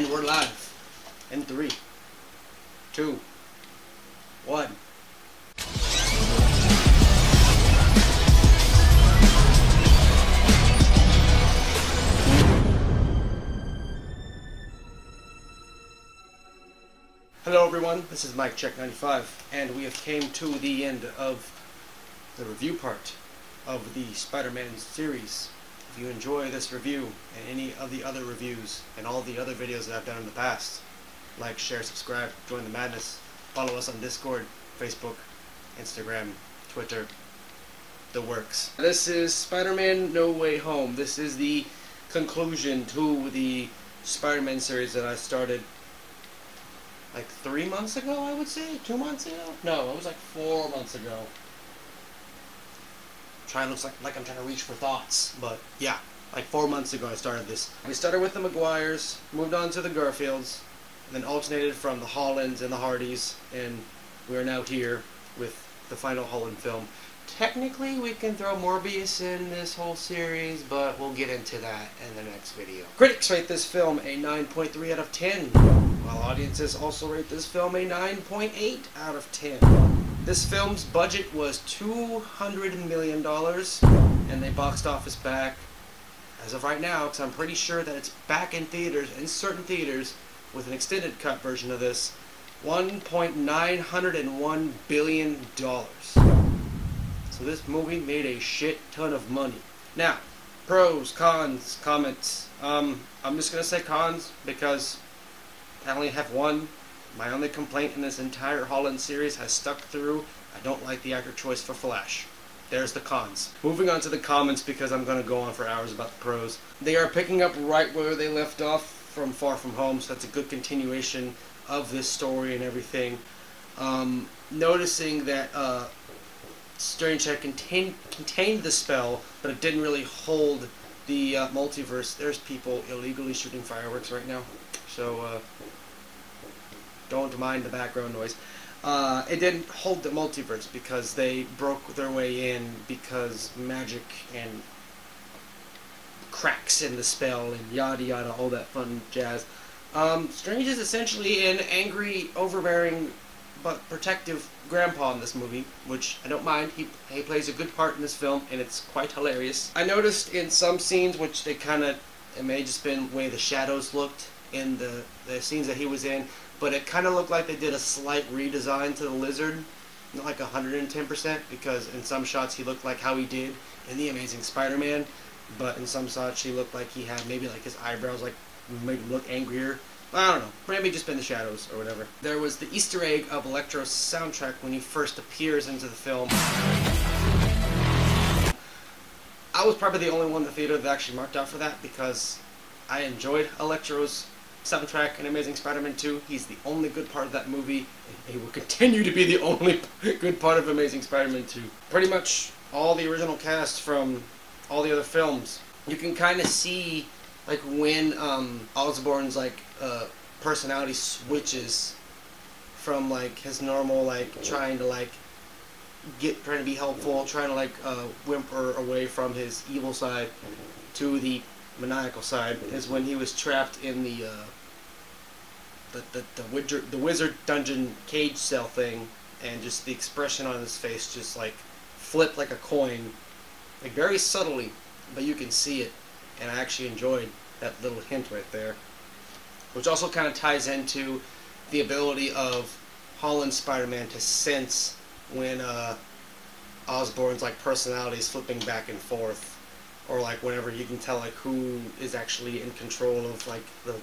And we're live. In three, two, one. Hello everyone, this is MykeCheck 95, and we have came to the end of the review part of the Spider-Man series. If you enjoy this review and any of the other reviews and all the other videos that I've done in the past, like, share, subscribe, join the madness, follow us on Discord, Facebook, Instagram, Twitter, the works. This is Spider-Man No Way Home. This is the conclusion to the Spider-Man series that I started like three months ago, I would say? Two months ago? No, it was like four months ago. Trying looks like like I'm trying to reach for thoughts, but yeah, like four months ago I started this. We started with the Maguires, moved on to the Garfields, and then alternated from the Hollands and the Hardys, and we are now here with the final Holland film. Technically, we can throw Morbius in this whole series, but we'll get into that in the next video. Critics rate this film a 9.3 out of 10, while audiences also rate this film a 9.8 out of 10. This film's budget was $200 million, and they boxed office back, as of right now, because I'm pretty sure that it's back in theaters, in certain theaters, with an extended cut version of this, $1.901 billion. So this movie made a shit ton of money. Now, pros, cons, comments. Um, I'm just gonna say cons because I only have one. My only complaint in this entire Holland series has stuck through. I don't like the actor choice for Flash. There's the cons. Moving on to the comments because I'm gonna go on for hours about the pros. They are picking up right where they left off from Far From Home, so that's a good continuation of this story and everything. Um, noticing that uh, Strange had contain, contained the spell, but it didn't really hold the uh, multiverse. There's people illegally shooting fireworks right now, so uh, don't mind the background noise. Uh, it didn't hold the multiverse because they broke their way in because magic and cracks in the spell and yada yada, all that fun jazz. Um, Strange is essentially an angry, overbearing, but protective grandpa in this movie, which I don't mind. He, he plays a good part in this film, and it's quite hilarious. I noticed in some scenes, which they kind of, it may just been the way the shadows looked in the, the scenes that he was in, but it kind of looked like they did a slight redesign to the lizard, not like 110%, because in some shots he looked like how he did in The Amazing Spider-Man, but in some shots he looked like he had maybe like his eyebrows like made him look angrier. I don't know. Maybe just been the shadows or whatever. There was the Easter egg of Electro's soundtrack when he first appears into the film. I was probably the only one in the theater that actually marked out for that because I enjoyed Electro's soundtrack in Amazing Spider-Man 2. He's the only good part of that movie, he will continue to be the only good part of Amazing Spider-Man 2. Pretty much all the original cast from all the other films. You can kind of see like when um, Osborn's like uh, personality switches from like his normal like trying to like get trying to be helpful, trying to like uh, whimper away from his evil side to the maniacal side is when he was trapped in the uh, the, the, the wizard the wizard dungeon cage cell thing and just the expression on his face just like flipped like a coin like very subtly but you can see it and I actually enjoyed that little hint right there. Which also kind of ties into the ability of Holland Spider-Man to sense when uh, Osborn's like personality is flipping back and forth, or like whenever you can tell like who is actually in control of like the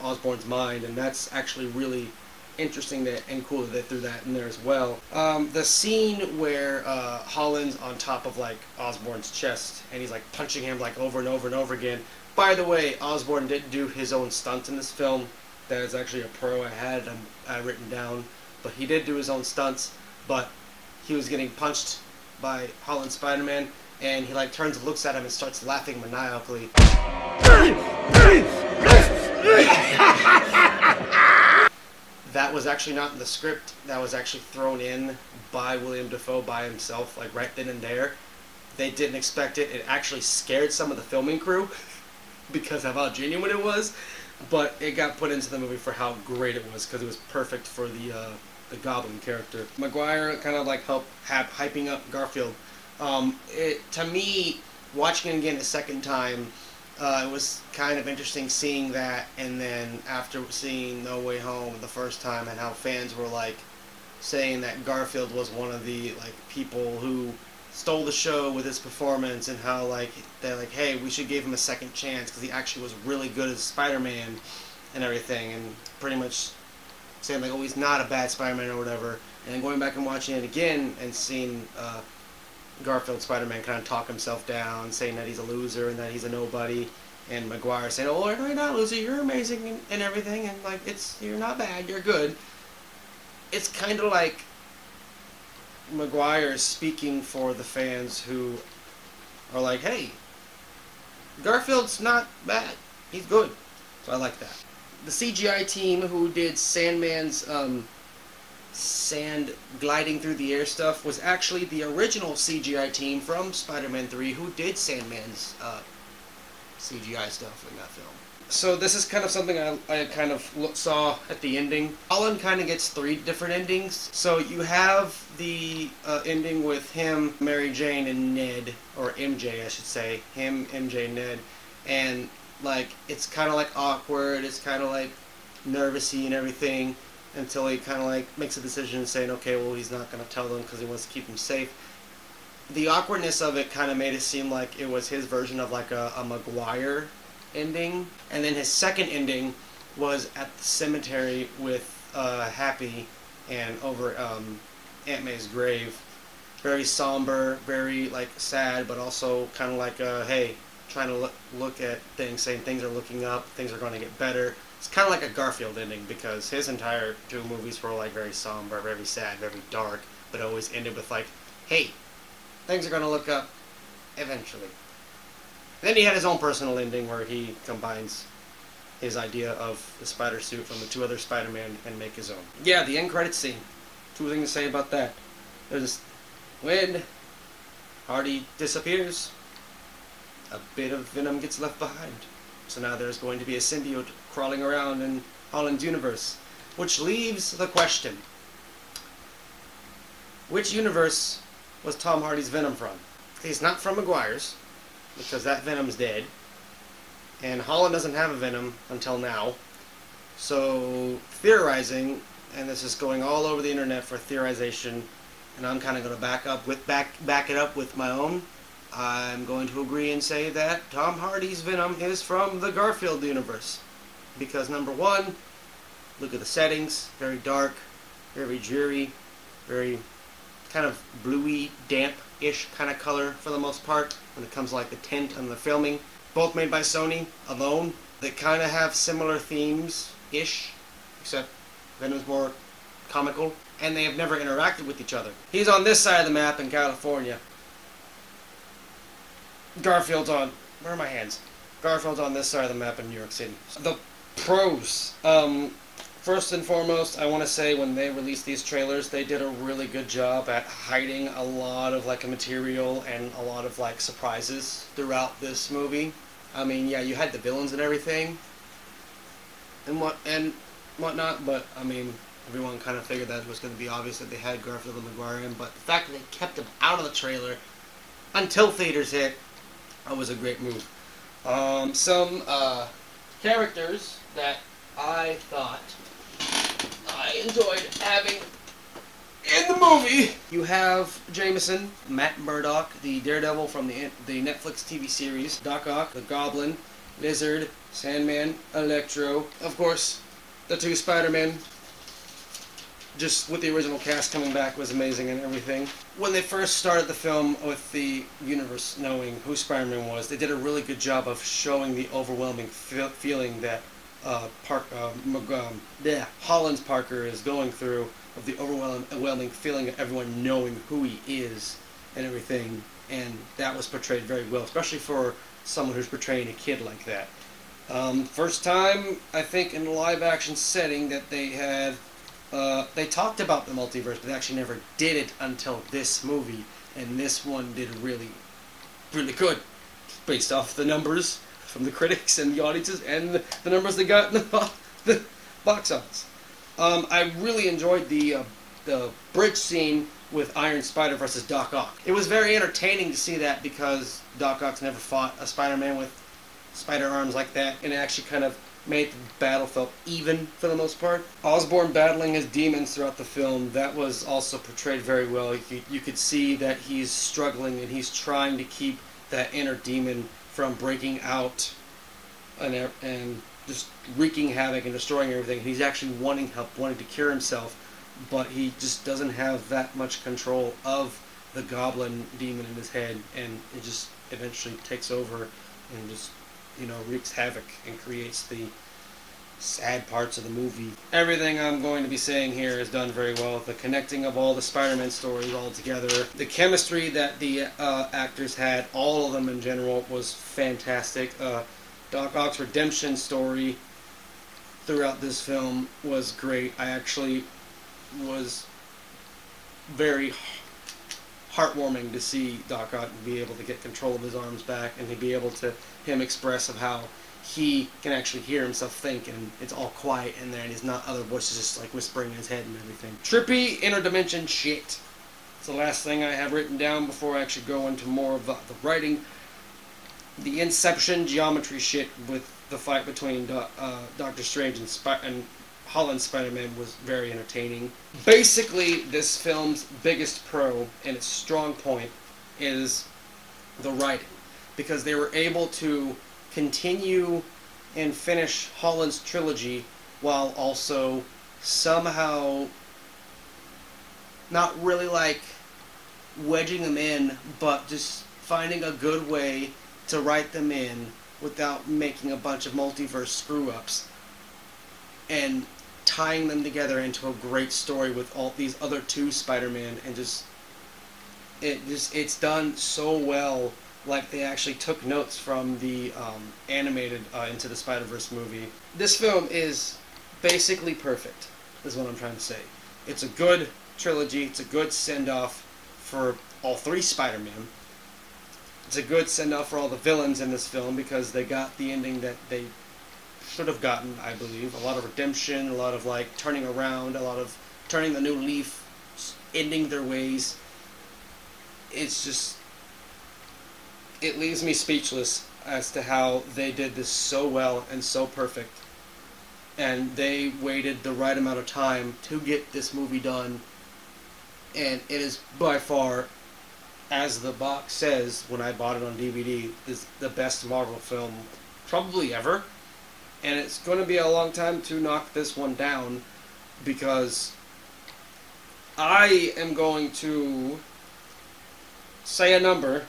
Osborn's mind, and that's actually really interesting that and cool that they threw that in there as well. Um, the scene where uh, Holland's on top of like Osborn's chest and he's like punching him like over and over and over again. By the way, Osborn didn't do his own stunt in this film. That is actually a pro I had um, written down, but he did do his own stunts. But he was getting punched by Holland Spider-Man, and he like turns and looks at him and starts laughing maniacally. that was actually not in the script. That was actually thrown in by William Dafoe by himself, like right then and there. They didn't expect it. It actually scared some of the filming crew because of how genuine it was. but it got put into the movie for how great it was because it was perfect for the uh, the Goblin character. Maguire kind of like helped hyping up Garfield. Um, it to me, watching it again the second time, uh, it was kind of interesting seeing that, and then after seeing No Way Home the first time, and how fans were like saying that Garfield was one of the like people who stole the show with his performance, and how like they're like, hey, we should give him a second chance because he actually was really good as Spider-Man and everything, and pretty much saying like, oh, he's not a bad Spider-Man or whatever, and then going back and watching it again and seeing uh, Garfield Spider-Man kind of talk himself down, saying that he's a loser and that he's a nobody, and Maguire saying, "Oh, you're not a loser. You're amazing and, and everything, and like it's you're not bad. You're good." It's kind of like Maguire is speaking for the fans who are like, "Hey, Garfield's not bad. He's good." So I like that. The CGI team who did Sandman's um, sand gliding through the air stuff was actually the original CGI team from Spider-Man 3 who did Sandman's uh, CGI stuff in that film. So this is kind of something I, I kind of saw at the ending. Holland kind of gets three different endings. So you have the uh, ending with him, Mary Jane, and Ned, or MJ I should say. Him, MJ, Ned. And like, it's kind of like awkward, it's kind of like nervousy and everything until he kind of like makes a decision saying, okay, well, he's not going to tell them because he wants to keep them safe. The awkwardness of it kind of made it seem like it was his version of like a, a Maguire ending. And then his second ending was at the cemetery with uh, Happy and over um, Aunt May's grave. Very somber, very like sad, but also kind of like, uh, hey, trying to look, look at things, saying things are looking up, things are going to get better it's kind of like a Garfield ending because his entire two movies were like very somber, very sad, very dark, but always ended with like, hey, things are going to look up eventually. And then he had his own personal ending where he combines his idea of the spider suit from the two other Spider-Man and make his own. Yeah, the end credit scene. Two things to say about that. There's when Hardy disappears, a bit of venom gets left behind. So now there's going to be a symbiote crawling around in Holland's universe. Which leaves the question. Which universe was Tom Hardy's Venom from? He's not from Maguire's, because that Venom's dead. And Holland doesn't have a Venom until now. So, theorizing, and this is going all over the internet for theorization, and I'm kind of going to back up with back back it up with my own. I'm going to agree and say that Tom Hardy's Venom is from the Garfield universe because number one, look at the settings, very dark, very dreary, very kind of bluey, damp-ish kind of color for the most part when it comes to like the tint and the filming. Both made by Sony alone. They kind of have similar themes-ish, except Venom's more comical, and they have never interacted with each other. He's on this side of the map in California. Garfield's on... Where are my hands? Garfield's on this side of the map in New York City. The Pros. Um, first and foremost, I want to say when they released these trailers, they did a really good job at hiding a lot of like a material and a lot of like surprises throughout this movie. I mean, yeah, you had the villains and everything, and what and whatnot, but I mean, everyone kind of figured that it was going to be obvious that they had Garfield and Maguire in. But the fact that they kept them out of the trailer until theaters hit, that was a great move. Um, some uh, characters that I thought I enjoyed having in the movie. You have Jameson, Matt Murdock, the Daredevil from the the Netflix TV series, Doc Ock, the Goblin, Lizard, Sandman, Electro, of course, the two Spider-Men. Just with the original cast coming back was amazing and everything. When they first started the film with the universe knowing who Spider-Man was, they did a really good job of showing the overwhelming feeling that uh, Park, uh, um, yeah, Holland's Parker is going through of the overwhelming feeling of everyone knowing who he is and everything, and that was portrayed very well, especially for someone who's portraying a kid like that. Um, first time, I think, in a live-action setting that they had, uh, they talked about the multiverse, but they actually never did it until this movie, and this one did really, really good, based off the numbers from the critics and the audiences and the, the numbers they got in the, bo- the box office. Um, I really enjoyed the uh, the bridge scene with Iron Spider versus Doc Ock. It was very entertaining to see that because Doc Ock's never fought a Spider-Man with spider arms like that, and it actually kind of made the battle felt even for the most part. Osborn battling his demons throughout the film, that was also portrayed very well. You, you could see that he's struggling and he's trying to keep that inner demon from breaking out and, and just wreaking havoc and destroying everything. He's actually wanting help, wanting to cure himself, but he just doesn't have that much control of the goblin demon in his head, and it just eventually takes over and just you know, wreaks havoc and creates the sad parts of the movie. Everything I'm going to be saying here is done very well. The connecting of all the Spider-Man stories all together, the chemistry that the uh, actors had, all of them in general, was fantastic. Uh, Doc Ock's redemption story throughout this film was great. I actually was very heartwarming to see Doc Ock be able to get control of his arms back and to be able to him express of how he can actually hear himself think and it's all quiet in there and he's not other voices just like whispering in his head and everything. Trippy interdimension shit. It's the last thing I have written down before I actually go into more of the, the writing. The Inception geometry shit with the fight between uh, Doctor Strange and, and Holland Spider-Man was very entertaining. Basically, this film's biggest pro and its strong point is the writing, because they were able to continue and finish Holland's trilogy while also somehow not really like wedging them in, but just finding a good way to write them in without making a bunch of multiverse screw ups. And tying them together into a great story with all these other two Spider-Man and just it just it's done so well like they actually took notes from the um, animated uh, into the Spider-Verse movie. This film is basically perfect is what I'm trying to say. It's a good trilogy, it's a good send-off for all three Spider-Man. It's a good send-off for all the villains in this film because they got the ending that they should have gotten, I believe. A lot of redemption, a lot of like turning around, a lot of turning the new leaf, ending their ways. It's just it leaves me speechless as to how they did this so well and so perfect. And they waited the right amount of time to get this movie done. And it is by far, as the box says when I bought it on DVD, is the best Marvel film probably ever and it's going to be a long time to knock this one down because I am going to say a number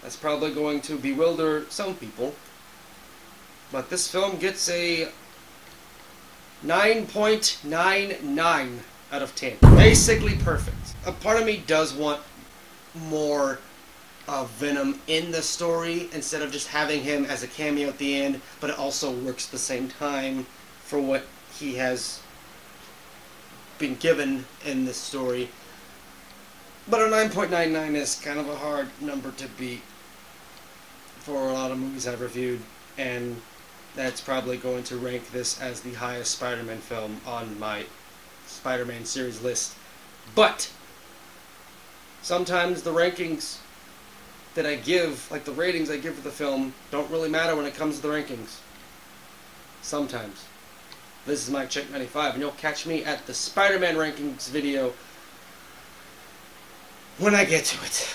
that's probably going to bewilder some people. But this film gets a 9.99 out of 10. Basically perfect. A part of me does want more of Venom in the story instead of just having him as a cameo at the end, but it also works at the same time for what he has been given in this story. But a 9.99 is kind of a hard number to beat for a lot of movies I've reviewed, and that's probably going to rank this as the highest Spider-Man film on my Spider-Man series list. But sometimes the rankings that I give, like the ratings I give for the film, don't really matter when it comes to the rankings. Sometimes. This is MykeCheck 95, and you'll catch me at the Spider-Man rankings video when I get to it.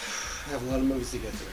I have a lot of movies to get through.